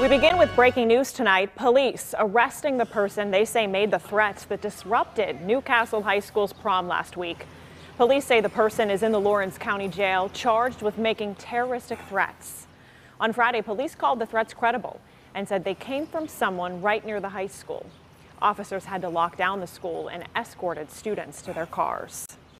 We begin with breaking news tonight. Police arresting the person they say made the threats that disrupted New Castle High School's prom last week. Police say the person is in the Lawrence County Jail charged with making terroristic threats. On Friday, police called the threats credible and said they came from someone right near the high school. Officers had to lock down the school and escorted students to their cars.